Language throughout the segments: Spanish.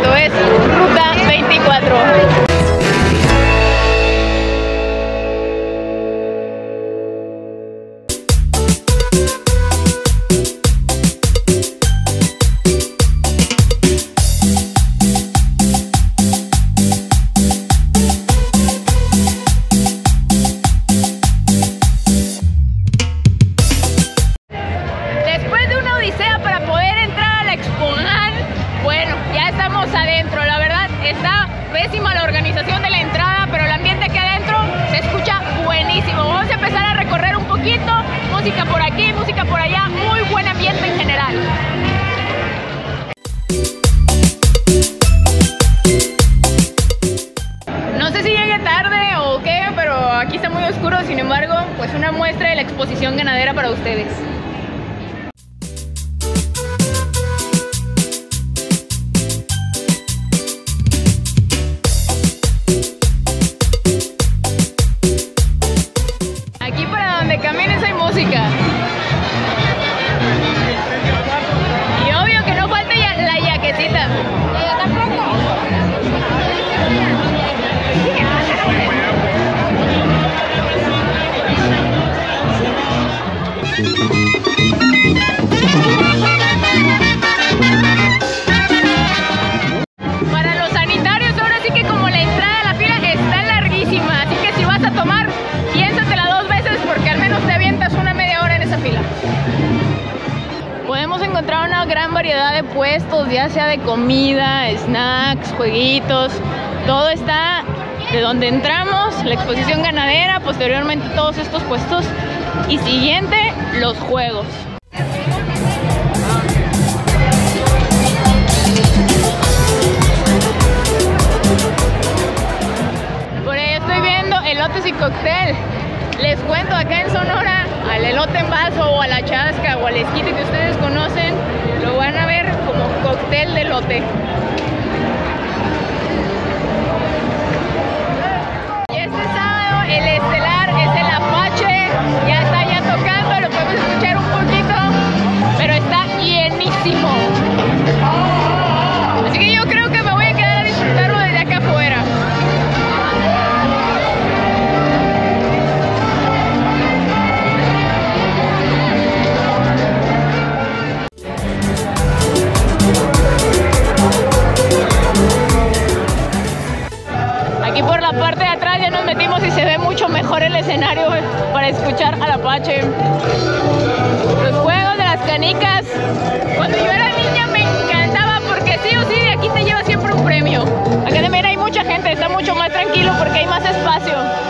Esto es Ruta 24. La organización de la entrada, pero el ambiente aquí adentro se escucha buenísimo. Vamos a empezar a recorrer un poquito, música por aquí, música por allá, muy buen ambiente en general. Música. Una gran variedad de puestos, ya sea de comida, snacks, jueguitos, todo está de donde entramos, la exposición ganadera, posteriormente todos estos puestos y siguiente los juegos. O a la chasca o al esquite que ustedes conocen, lo van a ver como cóctel de elote. El escenario para escuchar al Apache. Los juegos de las canicas, cuando yo era niña me encantaba porque sí o sí de aquí te lleva siempre un premio. Acá también hay mucha gente, está mucho más tranquilo porque hay más espacio.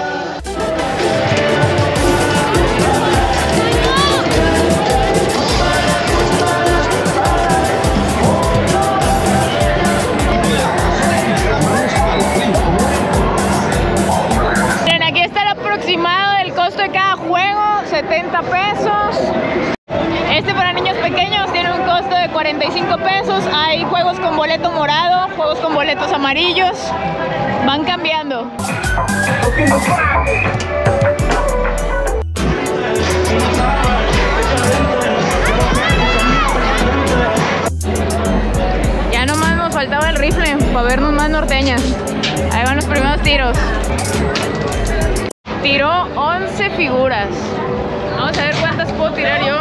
Aproximado del costo de cada juego, 70 pesos. Este para niños pequeños tiene un costo de 45 pesos. Hay juegos con boleto morado, juegos con boletos amarillos. Van cambiando. Ya nomás nos faltaba el rifle para vernos más norteñas. Ahí van los primeros tiros. Tiró 11 figuras. Vamos a ver cuántas puedo tirar yo.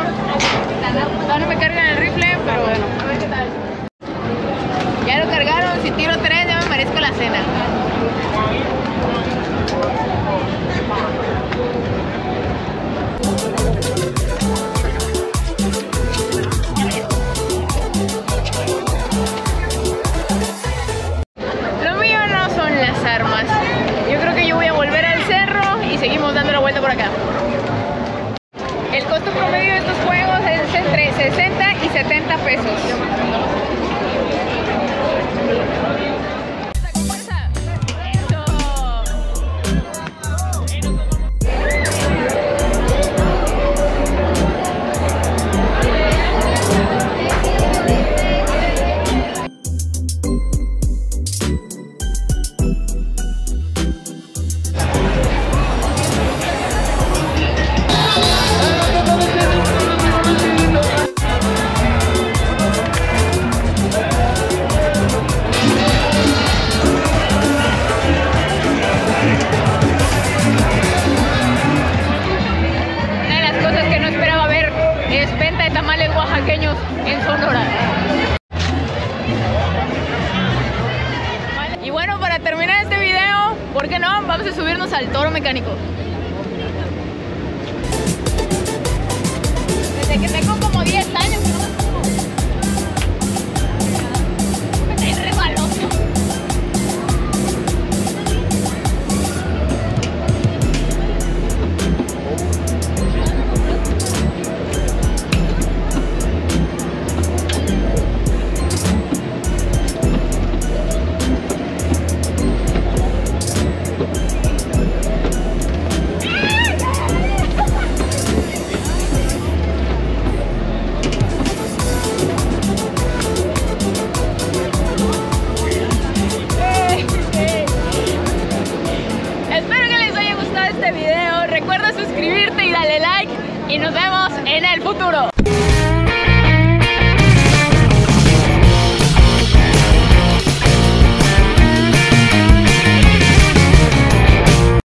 Por acá. En Sonora. Y bueno, para terminar este video, ¿por qué no? Vamos a subirnos al toro mecánico. Desde que tengo como 10 años. Y nos vemos en el futuro.